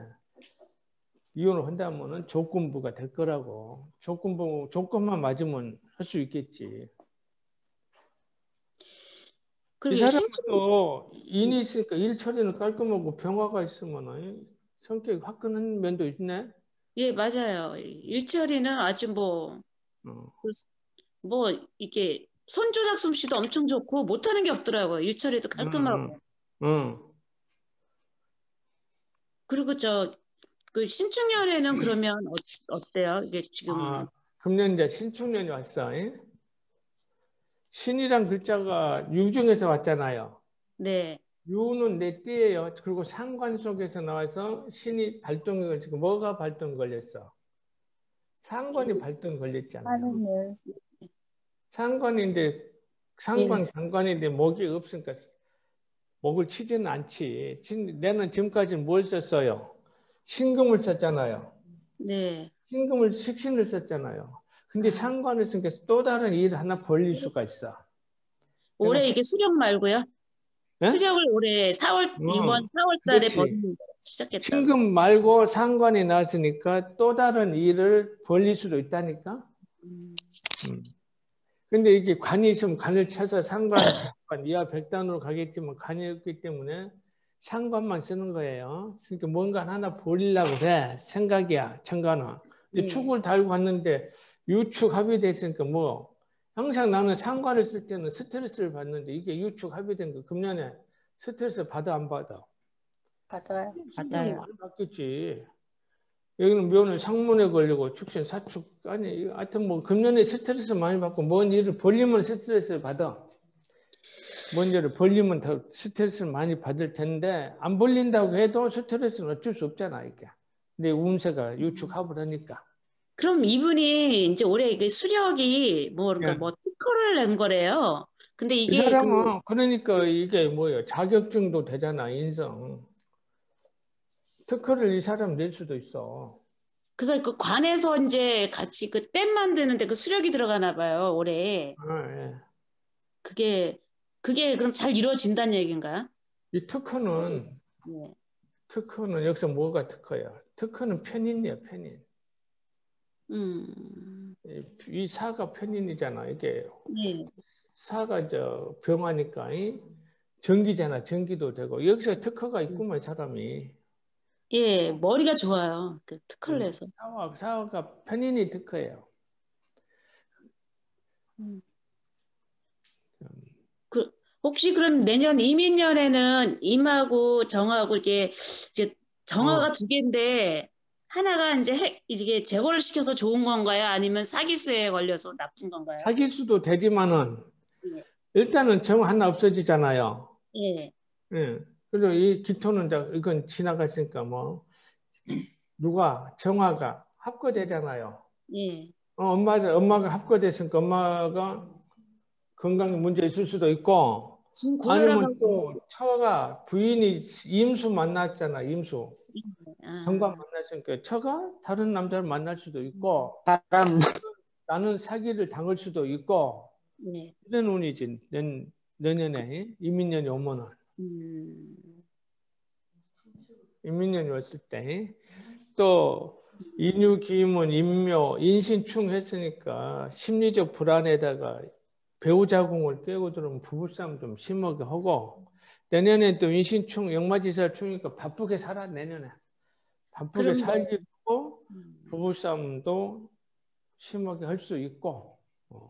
[SPEAKER 1] 이혼을 한다면은 조건부가 될 거라고. 조건부 조건만 맞으면 할 수 있겠지. 이 사람도 인이 있으니까 일 처리는 깔끔하고 병화가 있으면 성격이 화끈한 면도 있네.
[SPEAKER 2] 예 맞아요. 일처리는 아주 뭐
[SPEAKER 1] 어.
[SPEAKER 2] 뭐 이게 손조작 솜씨도 엄청 좋고 못하는 게 없더라고요. 일처리도 깔끔하고.
[SPEAKER 1] 응.
[SPEAKER 2] 그리고 저 그 신축년에는 그러면 어, 어때요? 이게 지금
[SPEAKER 1] 아, 금년 이제 신축년이 왔어. 예? 신이란 글자가 유중에서 왔잖아요.
[SPEAKER 2] 네.
[SPEAKER 1] 유는 내 띠예요. 그리고 상관 속에서 나와서 신이 발동이 걸리고 뭐가 발동 걸렸어? 상관이 발동 걸렸잖아요.
[SPEAKER 3] 하늘을
[SPEAKER 1] 상관인데 상관 상관인데 목이 없으니까 목을 치지는 않지. 친- 내는 지금까지 뭘 썼어요? 신금을 썼잖아요.
[SPEAKER 2] 네.
[SPEAKER 1] 신금을 식신을 썼잖아요. 근데 상관을 쓰니까 또 다른 일을 하나 벌릴 수가 있어.
[SPEAKER 2] 올해 이게 수력 말고요.
[SPEAKER 1] 네?
[SPEAKER 2] 수력을 올해 4월
[SPEAKER 1] 어,
[SPEAKER 2] 이번 4월 달에. 버리는 시작했다.
[SPEAKER 1] 신금 말고 상관이 나왔으니까 또 다른 일을 벌릴 수도 있다니까.
[SPEAKER 2] 음,
[SPEAKER 1] 음. 근데 이게 관이 있으면 관을 쳐서 상관, 상관 이하 백단으로 가겠지만 관이 없기 때문에 상관만 쓰는 거예요. 그러니까 뭔가 하나 벌리려고 해. 생각이야, 천간은. 근데
[SPEAKER 2] 네.
[SPEAKER 1] 축을 달고 갔는데 유축 합의돼 있으니까 뭐 항상 나는 상관을 쓸 때는 스트레스를 받는데 이게 유축 합의된 거 금년에 스트레스 받아 안 받아?
[SPEAKER 3] 받아요.
[SPEAKER 6] 받아요.
[SPEAKER 1] 많이 받겠지. 여기는 묘는 상문에 걸리고 축신 사축 아니 하여튼 뭐 금년에 스트레스 많이 받고 뭔 일을 벌리면 스트레스를 받아. 뭔 일을 벌리면 더 스트레스를 많이 받을 텐데 안 벌린다고 해도 스트레스는 어쩔 수 없잖아 이게. 내 운세가 유축합을 하니까.
[SPEAKER 2] 그럼 이분이 이제 올해 그 수력이 뭐 그러니까
[SPEAKER 1] 네.
[SPEAKER 2] 뭐 특허를 낸 거래요. 근데
[SPEAKER 1] 이
[SPEAKER 2] 이게 그
[SPEAKER 1] 사람은 그 러니까 이게 뭐예요? 자격증도 되잖아 인성. 특허를 이 사람 낼 수도 있어.
[SPEAKER 2] 그래서 그 관에서 이제 같이 그 댐 만드는데 그 수력이 들어가나 봐요, 올해.
[SPEAKER 1] 아, 예.
[SPEAKER 2] 그게 그게 그럼 잘 이루어진다는 얘기인가요?
[SPEAKER 1] 이 특허는
[SPEAKER 2] 네.
[SPEAKER 1] 특허는 여기서 뭐가 특허야? 특허는 편인이야 편인.
[SPEAKER 2] 음.
[SPEAKER 1] 이- 이 사가 편인이잖아. 이게
[SPEAKER 2] 네.
[SPEAKER 1] 사가 저 병하니까 이 전기잖아. 전기도 되고 여기서 특허가 있구만 사람이.
[SPEAKER 2] 예, 머리가 좋아요. 그 특허를
[SPEAKER 1] 음.
[SPEAKER 2] 해서.
[SPEAKER 1] 사과 사과가 편인이 특허예요.
[SPEAKER 2] 혹시 그럼 내년 이민년에는 임하고 정하고 이게 이제 정화가
[SPEAKER 1] 어.
[SPEAKER 2] 두 개인데 하나가 이제 핵, 이게 제거를 시켜서 좋은 건가요? 아니면 사기수에 걸려서 나쁜 건가요?
[SPEAKER 1] 사귈 수도 되지만은
[SPEAKER 2] 네.
[SPEAKER 1] 일단은 정 하나 없어지잖아요.
[SPEAKER 2] 예.
[SPEAKER 1] 예. 그리고 이 기토는 이제 이건 지나갔으니까 뭐 누가 정화가 합거되잖아요.
[SPEAKER 2] 예.
[SPEAKER 1] 어, 엄마들 엄마가 합거됐으니까 엄마가 건강에 문제 있을 수도 있고
[SPEAKER 2] 지금 고혈압
[SPEAKER 1] 아니면 또 처가 부인이 임수 만났잖아 임수.
[SPEAKER 2] 아,
[SPEAKER 1] 정관 만났으니까 처가 다른 남자를 만날 수도 있고
[SPEAKER 3] 바람.
[SPEAKER 1] 나는 사기를 당할 수도 있고
[SPEAKER 2] 네.
[SPEAKER 1] 이런 운이지 내, 내년에. 이민년이 오면은
[SPEAKER 2] 음,
[SPEAKER 1] 인민년이 왔을 때. 또 인유 기임은 인묘 인신충 했으니까 심리적 불안에다가 배우자궁을 깨고 들으면 부부싸움 좀 심하게 하고 내년에 또 인신충 역마지살 충이니까 바쁘게 살아 내년에 바쁘게 살기도
[SPEAKER 2] 음.
[SPEAKER 1] 부부싸움도 심하게 할 수 있고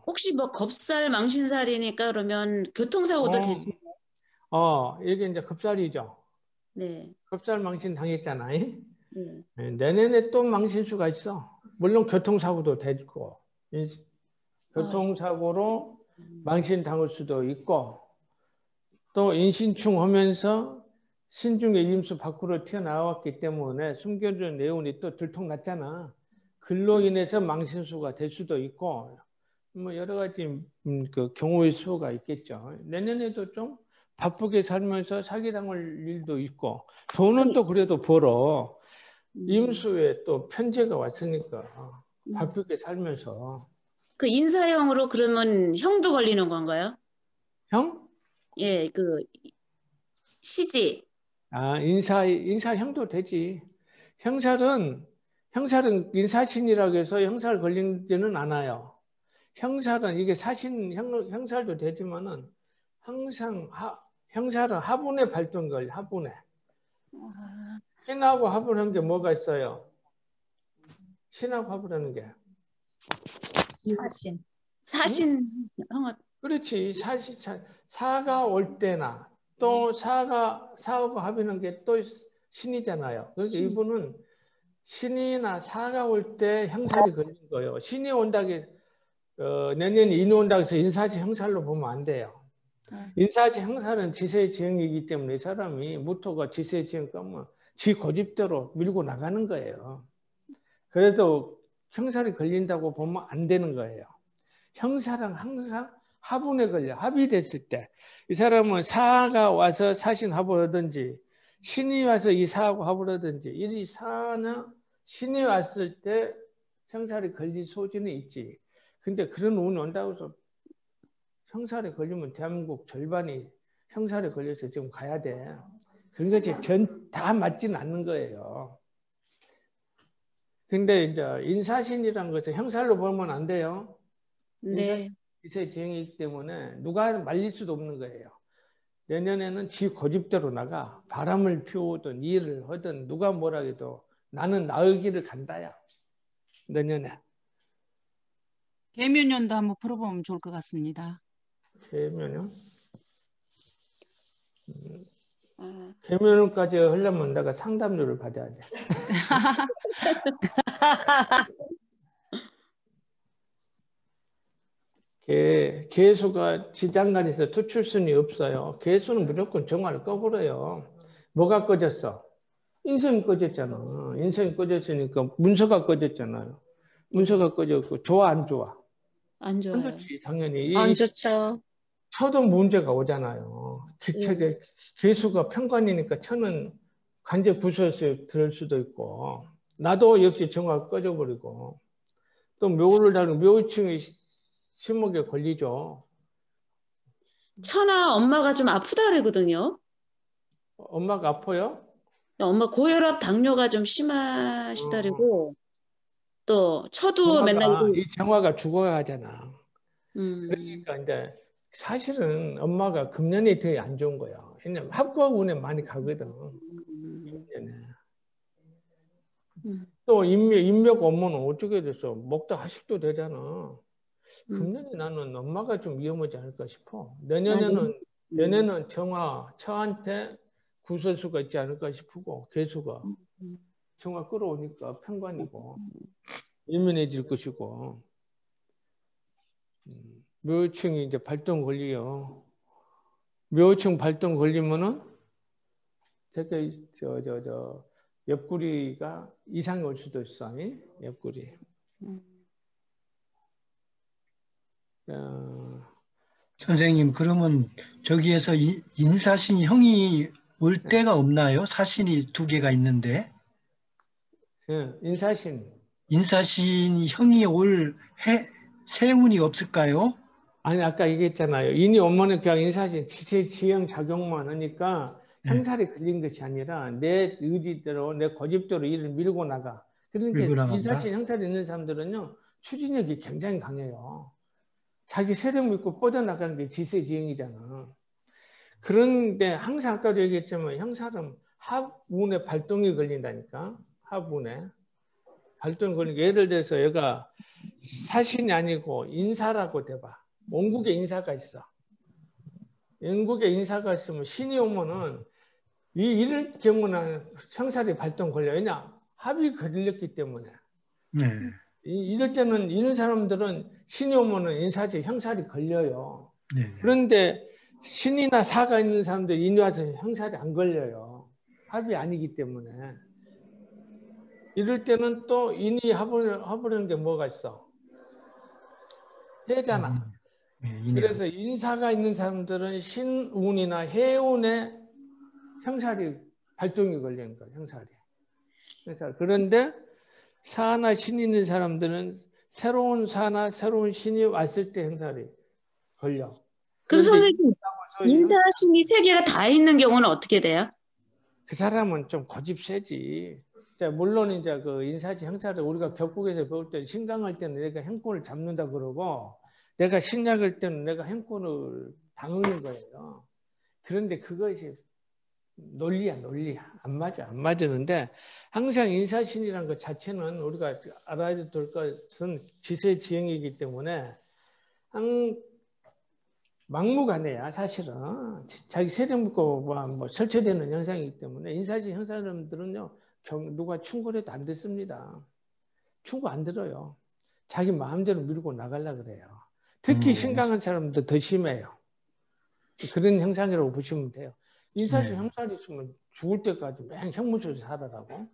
[SPEAKER 2] 혹시 뭐 겁살 망신살이니까 그러면 교통사고도
[SPEAKER 1] 어.
[SPEAKER 2] 될 수,
[SPEAKER 1] 어 이게 이제 급살이죠
[SPEAKER 2] 네.
[SPEAKER 1] 급살 망신 당했잖아 이?
[SPEAKER 2] 네.
[SPEAKER 1] 네, 내년에 또 망신수가 있어. 물론 교통사고도 되고, 인- 교통사고로 망신 당할 수도 있고, 또 인신충 하면서 신중에 임수 밖으로 튀어나왔기 때문에 숨겨둔 내용이 또 들통났잖아. 글로 인해서 망신수가 될 수도 있고, 뭐 여러 가지 음, 그 경우의 수가 있겠죠. 내년에도 좀 바쁘게 살면서 사기당할 일도 있고, 돈은 또 그래도 벌어.
[SPEAKER 2] 음.
[SPEAKER 1] 임수에 또 편제가 왔으니까
[SPEAKER 2] 음.
[SPEAKER 1] 바쁘게 살면서
[SPEAKER 2] 그 인사형으로 그러면 형도 걸리는 건가요?
[SPEAKER 1] 형?
[SPEAKER 2] 예, 그 시지.
[SPEAKER 1] 아 인사 인사형도 되지. 형살은 형살은 인사신이라고 해서 형살 걸리지는 않아요. 형살은 이게 사신 형, 형살도 되지만은 항상 하, 형살은 화분에 발동 걸 화분에 신하고 화분한 게 뭐가 있어요? 신하고 화분하는 게
[SPEAKER 3] 사신.
[SPEAKER 2] 사신 형
[SPEAKER 1] 그렇지. 사시, 사, 사가 올 때나 또 사가 사하고 합의는 게 또 신이잖아요. 그래서
[SPEAKER 2] 신.
[SPEAKER 1] 이분은 신이나 사가 올 때 형살이 걸린 거예요. 신이 온다기 어, 내년 인이 온다고 해서 인사지 형살로 보면 안 돼요. 인사지 형살은 지세 지형이기 때문에 이 사람이 무토가 지세 지형 가면 지 고집대로 밀고 나가는 거예요. 그래도 형살이 걸린다고 보면 안 되는 거예요. 형사랑 항상 화분에 걸려 합의됐을 때 이 사람은 사가 와서 사신 합을 신이 와서 이 사하고 합을 하든지 이 사나 신이 왔을 때 형살이 걸릴 소지는 있지. 근데 그런 운이 온다고 해서 형살에 걸리면 대한민국 절반이 형살에 걸려서 지금 가야 돼. 그런 것이 전 다 맞지는 않는 거예요. 근데 이제 인사신이라는 것은 형살로 보면 안 돼요.
[SPEAKER 2] 네.
[SPEAKER 1] 기세 지형이기 때문에 누가 말릴 수도 없는 거예요. 내년에는 지 고집대로 나가 바람을 피우든 일을 하든 누가 뭐라 해도 나는 나의 길을 간다야. 내년에.
[SPEAKER 6] 개묘년도 한번 풀어보면 좋을 것 같습니다.
[SPEAKER 1] 개면요.
[SPEAKER 2] 아,
[SPEAKER 1] 개면까지 하려면 내가 상담료를 받아야 돼. 개, 개수가 지장간에서 투출순이 없어요. 개수는 무조건 정화를 꺼버려요. 뭐가 꺼졌어? 인성이 꺼졌잖아. 인성이 꺼졌으니까 문서가 꺼졌잖아요. 문서가 꺼졌고 좋아 안 좋아? 안안
[SPEAKER 2] 좋아요.
[SPEAKER 1] 좋지 당연히.
[SPEAKER 3] 이안 좋죠.
[SPEAKER 1] 처도 문제가 오잖아요. 기체계 개수가 편관이니까 처는 관제 구설수 들을 수도 있고 나도 역시 정화 꺼져버리고 또 묘를 다루는 묘층이 심하게 걸리죠.
[SPEAKER 2] 천하 엄마가 좀 아프다 그러거든요.
[SPEAKER 1] 엄마가 아파요?
[SPEAKER 2] 엄마 고혈압 당뇨가 좀 심하시다 그러고 또 처도
[SPEAKER 1] 정화가,
[SPEAKER 2] 맨날
[SPEAKER 1] 이 정화가 죽어가잖아.
[SPEAKER 2] 음,
[SPEAKER 1] 그러니까 이제 사실은 엄마가 금년이 더안 좋은 거야. 왜냐면 운에 많이 가거든. 금년에.
[SPEAKER 2] 음.
[SPEAKER 1] 또 인묘, 인묘가 업무는 어떻게 됐어? 먹다 하식도 되잖아. 금년에 나는 엄마가 좀 위험하지 않을까 싶어. 내년에는 내년에는 정화, 처한테 구설수가 있지 않을까 싶고 개수가 정화 끌어오니까 편관이고 예민해질 것이고 음, 묘충이 이제 발동 걸리요. 묘충 발동 걸리면은 되게 저 저 저 옆구리가 이상이 올 수도 있어. 이? 옆구리. 어,
[SPEAKER 8] 선생님, 그러면 저기에서 이- 인사신 형이 올 때가 없나요? 사신이 두 개가 있는데
[SPEAKER 1] 예, 인사신.
[SPEAKER 8] 인사신 형이 올 해, 세운이 없을까요?
[SPEAKER 1] 아니 아까 얘기했잖아요. 인이 오면은 그냥 인사신 지체 지형 작용만 하니까
[SPEAKER 8] 네.
[SPEAKER 1] 형살이 걸린 것이 아니라 내 의지대로 내 고집대로 일을 밀고 나가. 그러니까? 인사신 형살이 있는 사람들은요 추진력이 굉장히 강해요. 자기 세력 믿고 뻗어나가는 게 지세 지형이잖아. 그런데 항상 아까도 얘기했지만 형살은 합운에 발동이 걸린다니까. 합운에. 발동이 걸리니까 예를 들어서 얘가 사신이 아니고 인사라고 대봐. 원국에 인사가 있어. 영국에 인사가 있으면 신이 오면은 이 이럴 경우는 형살이 발동 걸려. 왜냐? 합이 걸렸기 때문에.
[SPEAKER 8] 네.
[SPEAKER 1] 이- 이럴 때는 이런 사람들은 신이 오면은 인사지 형살이 걸려요.
[SPEAKER 8] 네.
[SPEAKER 1] 그런데 신이나 사가 있는 사람들 인이 와서 형살이 안 걸려요. 합이 아니기 때문에. 이럴 때는 또 인이 합을, 합으려는 게 뭐가 있어? 해잖아.
[SPEAKER 8] 네, 인이-
[SPEAKER 1] 그래서 인사가 있는 사람들은 신운이나 해운에 형살이 발동이 걸리는 거예요. 형살이. 형살. 그런데 사나 신이 있는 사람들은 새로운 사나 새로운 신이 왔을 때 형살이 걸려.
[SPEAKER 2] 그럼 선생님
[SPEAKER 1] 저희
[SPEAKER 2] 인사 신이 세 개가 다 있는 경우는 어떻게 돼요?
[SPEAKER 1] 그 사람은 좀 고집 세지. 자, 물론 이제 그 인사지 형사를 우리가 격국에서 배울 때 신강할 때는 내가 행권을 잡는다 그러고 내가 신약할 때는 내가 행권을 당하는 거예요. 그런데 그것이 논리야, 논리야. 안 맞아, 안 맞는데 항상 인사신이라는 것 자체는 우리가 알아야 될 것은 지세지형이기 때문에 항 막무가내야 사실은 자기 세력 믿고 뭐, 뭐 설치되는 현상이기 때문에 인사지 형사들은요 경- 누가 충고해도 안 듣습니다. 충고 안 들어요. 자기 마음대로 밀고 나가려 그래요. 특히
[SPEAKER 8] 음.
[SPEAKER 1] 신강한 사람도 더 심해요. 그런 형상이라고 보시면 돼요. 인사지
[SPEAKER 8] 네.
[SPEAKER 1] 형살이 있으면 죽을 때까지 맨 형무소에서 살아라고.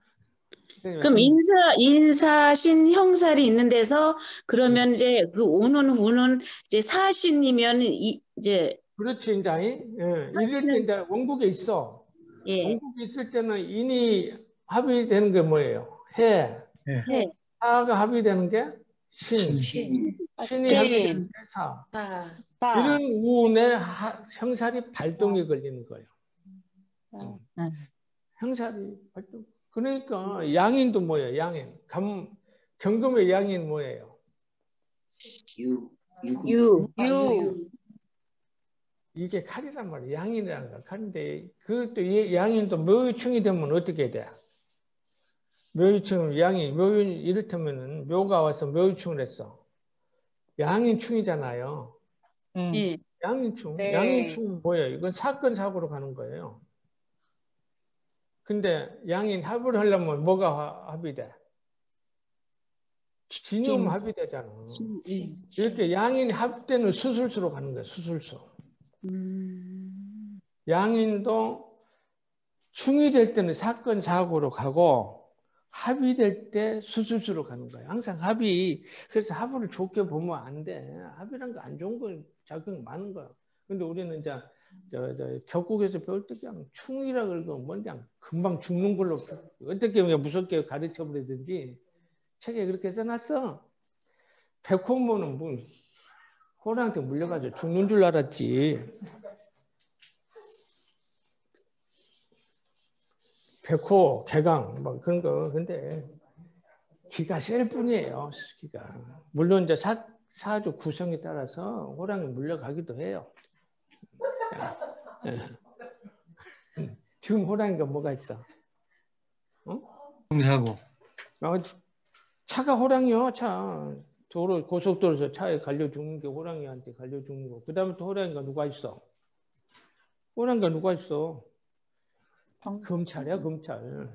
[SPEAKER 2] 그럼 인사 인사신 형살이 있는 데서 그러면
[SPEAKER 1] 음.
[SPEAKER 2] 이제 그 오는 후는 이제 사신이면 이, 이제
[SPEAKER 1] 그렇지 이제 예. 이럴 때 이제 원국에 있어.
[SPEAKER 2] 예,
[SPEAKER 1] 원국에 있을 때는 인이 합의되는 게 뭐예요? 해.
[SPEAKER 2] 해.
[SPEAKER 1] 사가 합의되는 게 신.
[SPEAKER 8] 신.
[SPEAKER 1] 신이
[SPEAKER 7] 신.
[SPEAKER 1] 합의되는 게 사.
[SPEAKER 7] 사, 사.
[SPEAKER 1] 이런 우운에 하- 형살이 발동이 걸리는 거예요. 어.
[SPEAKER 3] 음.
[SPEAKER 1] 형살이 발동. 그러니까 양인도 뭐예요? 양인. 감, 경금의 양인 뭐예요?
[SPEAKER 6] 유. 유.
[SPEAKER 2] 유.
[SPEAKER 1] 이게 칼이란 말이에요. 양인이라는 거. 칼인데 그것도 이 양인도 묘유충이 되면 어떻게 돼? 묘유충 양이 묘유 이를테면은 묘가 와서 묘유충을 했어. 양인충이잖아요.
[SPEAKER 3] 음.
[SPEAKER 2] 예.
[SPEAKER 1] 양인충.
[SPEAKER 7] 네.
[SPEAKER 1] 양인충은 뭐예요? 이건 사건 사고로 가는 거예요. 근데 양인 합을 하려면 뭐가 화- 합의돼? 진용 합의되잖아. 이렇게 양인 합되는 수술수로 가는 거야. 수술수.
[SPEAKER 2] 음.
[SPEAKER 1] 양인도 충이 될 때는 사건 사고로 가고 합의될 때 수술수로 가는 거예요. 항상 합의. 그래서 합의를 좋게 보면 안 돼. 합의란 거 안 좋은 거 작용 많은 거야. 근데 우리는 이제 저, 저 격국에서 배울 때 그냥 충이라 그러고 뭐 그냥 금방 죽는 걸로 어떻게 그냥 무섭게 가르쳐 버리든지 책에 그렇게 써놨어. 백호모는 뭐 호랑한테 물려가지고 죽는 줄 알았지. 백호, 개강 뭐 그런 거 근데 기가 셀 뿐이에요. 기가 물론 이제 사, 사주 구성에 따라서 호랑이 물려가기도 해요. 예. 지금 호랑이가 뭐가 있어?
[SPEAKER 8] 사고
[SPEAKER 1] 아, 차가 호랑이요, 차. 도로 고속도로에서 차에 갈려 죽는 게 호랑이한테 갈려 죽는 거. 그다음에 또 호랑이가 누가 있어? 호랑이가 누가 있어?
[SPEAKER 3] 경-
[SPEAKER 1] 검찰이야, 검찰.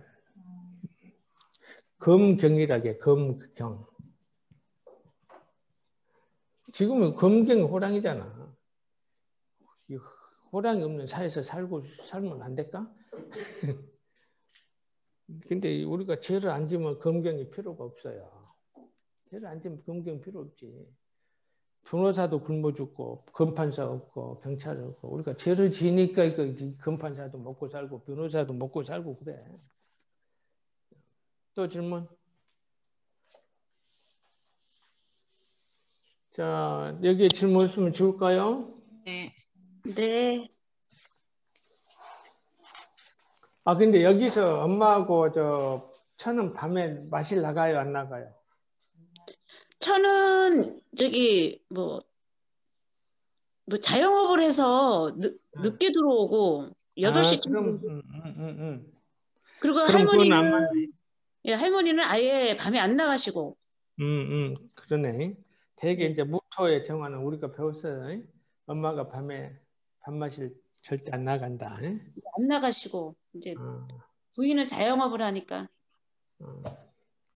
[SPEAKER 1] 검경이라게 검경. 지금은 검경 호랑이잖아. 이 호랑이 없는 사회에서 살고 살면 안 될까? 근데 우리가 죄를 안 지면 검경이 필요가 없어요. 죄를 안 지면 검경 필요 없지. 변호사도 굶어 죽고 검판사 없고 경찰 없고 우리가 죄를 지니까 이거 검판사도 먹고 살고 변호사도 먹고 살고 그래. 또 질문? 자 여기에 질문 있으면 줄까요?
[SPEAKER 6] 네.
[SPEAKER 2] 네.
[SPEAKER 1] 아 근데 여기서 엄마하고 저 천은 밤에 마실 나가요 안 나가요?
[SPEAKER 2] 저는 저기 뭐, 뭐 자영업을 해서 늦, 늦게 들어오고 8시쯤
[SPEAKER 1] 아, 그럼 음, 음, 음, 음.
[SPEAKER 2] 그리고 할머니는. 예, 할머니는 아예 밤에 안 나가시고
[SPEAKER 1] 음, 음, 그러네. 대개 이제 무토의 정화는 우리가 배웠어요. 엄마가 밤에 밤마실 절대 안 나간다.
[SPEAKER 2] 안 나가시고 이제
[SPEAKER 1] 어,
[SPEAKER 2] 부인은 자영업을 하니까
[SPEAKER 1] 어.